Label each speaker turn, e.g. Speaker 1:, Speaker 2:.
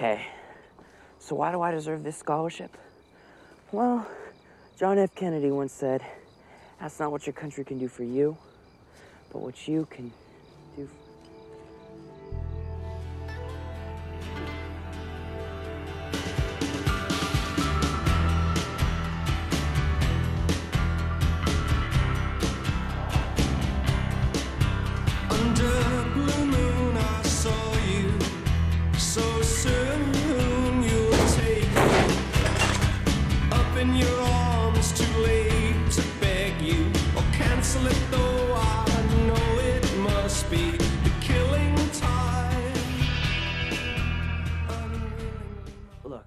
Speaker 1: Okay, so why do I deserve this scholarship? Well, John F. Kennedy once said, that's not what your country can do for you, but what you can do
Speaker 2: too late to beg you or cancel it though I know it must be the killing time. Look,